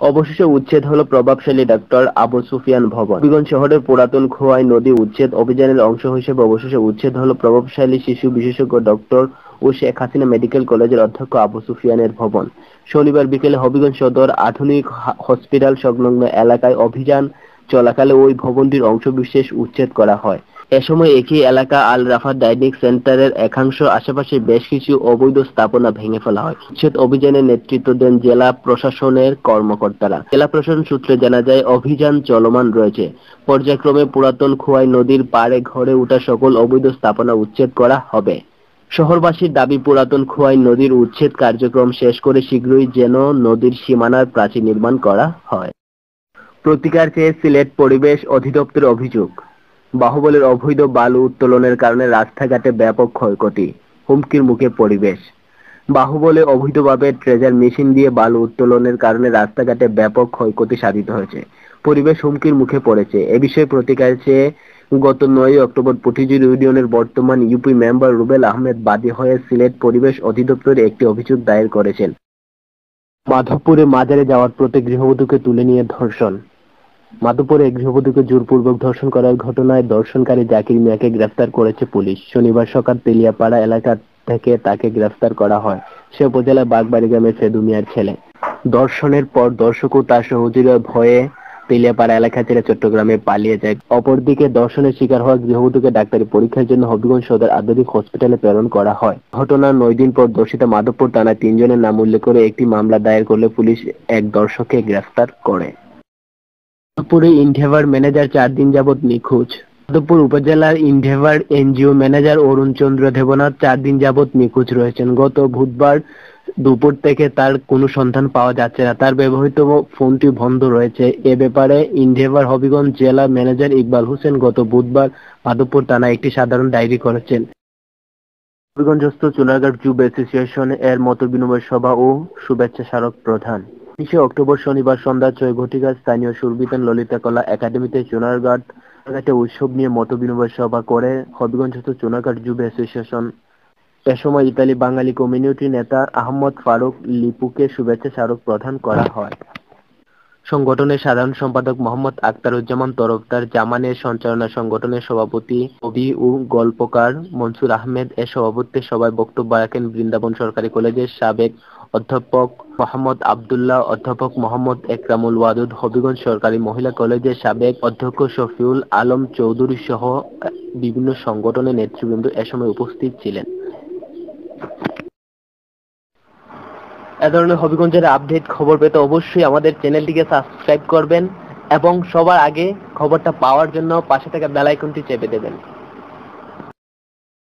অবশেষে উচ্ছেদ হলো প্রভাবশালী ডক্টর আবু সুফিয়ান ভবন। হবিগঞ্জ শহরের পুরাতন খোয়াই নদী উচ্ছেদ অভিযানের অংশ হিসেবে অবশেষে উচ্ছেদ হলো প্রভাবশালী শিশু বিশেষজ্ঞ ডক্টর ও শেখ হাসিনা মেডিকেল কলেজের অধ্যক্ষ আবু সুফিয়ানের ভবন। শনিবার বিকেলে হবিগঞ্জ সদর আধুনিক হসপিটাল সংলগ্ন এলাকায় অভিযান চলাকালে ওই ভবনটির অংশবিশেষ উচ্ছেদ করা হয়। এ সময় একই এলাকা আল রাফা ডাইনিং সেন্টারের একাংশ আশেপাশে বেশ কিছু অবৈধ স্থাপনা ভেঙে ফেলা হয়। উচ্ছেদ অভিযানে নেতৃত্ব দেন জেলা প্রশাসনের কর্মকর্তারা। জেলা প্রশাসন সূত্রে জানা যায়, অভিযান চলমান রয়েছে। পর্যায়ক্রমে পুরাতন খোয়াই নদীর পাড়ে ঘরে ওঠা সকল অবৈধ স্থাপনা উচ্ছেদ করা হবে। শহরবাসীর দাবি, পুরাতন খোয়াই নদীর উচ্ছেদ কার্যক্রম শেষ করে শীঘ্রই যেন নদীর সীমানার প্রাচীর নির্মাণ করা হয়। প্রতিকার চেয়ে সিলেট পরিবেশ অধিদপ্তরের অভিযোগ। বাহুবলের অবৈধ বালু উত্তোলনের কারণে রাস্তাঘাটে ব্যাপক ক্ষয়ক্ষতি, হুমকির মুখে পরিবেশ। বাহুবলে অবৈধভাবে ট্রেজার মেশিন দিয়ে বালু উত্তোলনের কারণে রাস্তাঘাটে ব্যাপক ক্ষয়ক্ষতি সাধিত হয়েছে। পরিবেশ হুমকির মুখে পড়েছে। এ বিষয়ে প্রতিকার চেয়ে গত নয় অক্টোবর পুঠিজুর ইউনিয়নের বর্তমান ইউপি মেম্বার রুবেল আহমেদ বাদী হয়ে সিলেট পরিবেশ অধিদপ্তরে একটি অভিযোগ দায়ের করেছেন। মাধবপুরে মাজারে যাওয়ার পথে গৃহবধূকে তুলে নিয়ে ধর্ষণ। মাধবপুরে এক গৃহবধূকে জোরপূর্বক ধর্ষণ করার ঘটনায় ধর্ষণকারী জাকির মিয়াকে গ্রেফতার করেছে পুলিশ। শনিবার সকাল তেলিয়াপাড়া এলাকা থেকে তাকে গ্রেফতার করা হয়। সে উপজেলার বাগবাড়ি গ্রামের ফেদু মিয়ার ছেলে। ধর্ষণের পর দর্শক ও তার সহযোগীরা ভয়ে তেলিয়াপাড়া এলাকা ছেড়ে চট্টগ্রামে পালিয়ে যায়। অপরদিকে দর্শনের শিকার হওয়া গৃহবধূকে ডাক্তারি পরীক্ষার জন্য হবিগঞ্জ সদর আধুনিক হসপিটালে প্রেরণ করা হয়। ঘটনার নয় দিন পর দর্শিতা মাধবপুর থানায় তিনজনের নাম উল্লেখ করে একটি মামলা দায়ের করলে পুলিশ এক দর্শককে গ্রেফতার করে। মাধবপুরে ইনডেভার ম্যানেজার চার দিন যাবৎ নিখোঁজ। মাধবপুর উপজেলার Endeavour NGO manager Arun Chandra Debnath চার দিন যাবৎ নিখোঁজ রয়েছেন। গত বুধবার দুপুর থেকে তার কোনো সন্ধান পাওয়া যাচ্ছে না। তার ব্যবহৃত ফোনটি বন্ধ রয়েছে। এ ব্যাপারে ইনডেভার হবিগঞ্জ জেলা ম্যানেজার ইকবাল হোসেন গত বুধবার মাধবপুর থানায় একটি সাধারণ ডায়েরি করেছেন। হবিগঞ্জস্থ চুনারঘাট যুব অ্যাসোসিয়েশন এর মত বিনিময় সভা ও শুভেচ্ছা স্মারক প্রধান। উনিশে অক্টোবর শনিবার সন্ধ্যা ছয় ঘটিকা স্থানীয় সুরবিতান ললিতা কলা একাডেমিতে চুনারঘাট ঘাটে উৎসব নিয়ে মত বিনিময় সভা করে হবিগঞ্জ চুনারঘাট যুব অ্যাসোসিয়েশন। এ সময় ইতালি বাঙালি কমিউনিটি নেতা আহমদ ফারুক লিপুকে শুভেচ্ছা স্মারক প্রদান করা হয়। সংগঠনের সাধারণ সম্পাদক মোহাম্মদ আখতারুজ্জামান তরফদার জামানের সঞ্চালনা সংগঠনের সভাপতি কবি ও গল্পকার মনসুর আহমেদ এ সভাপতিত্বে সভায় বক্তব্য রাখেন বৃন্দাবন সরকারি কলেজের সাবেক অধ্যাপক মোহাম্মদ আবদুল্লাহ, অধ্যাপক মোহাম্মদ একরামুল ওয়াদুদ, হবিগঞ্জ সরকারি মহিলা কলেজের সাবেক অধ্যক্ষ শফিউল আলম চৌধুরী সহ বিভিন্ন সংগঠনের নেতৃবৃন্দ এ সময় উপস্থিত ছিলেন। এ ধরনের হবিগঞ্জের আপডেট খবর পেতে অবশ্যই আমাদের চ্যানেলটিকে সাবস্ক্রাইব করবেন এবং সবার আগে খবরটা পাওয়ার জন্য পাশে থাকা বেল আইকনটি চেপে দেবেন।